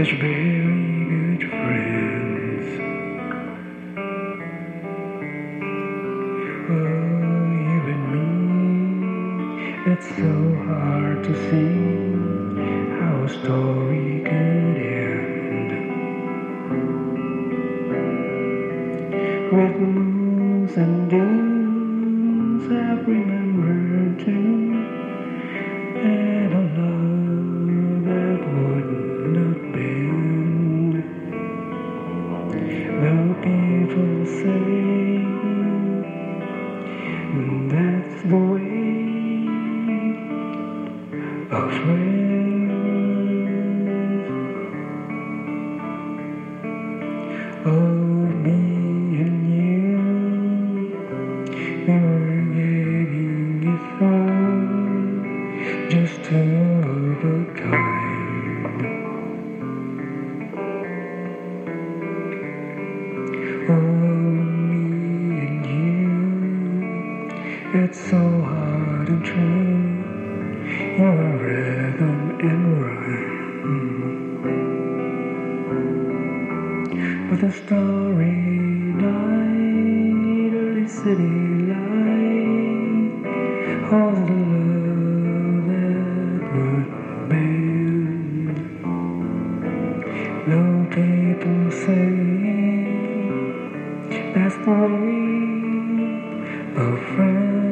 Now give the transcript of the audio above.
such very good friends. Oh, you and me, it's so hard to see how a story could end. With moons and dunes I've remembered too And a love that would not bend. Though people say That's the way of friends. Oh, me and you Oh, me and you, it's so hard and true. Rhythm and rhyme. With a starry night, early city light, all the No people say that's the way of friends.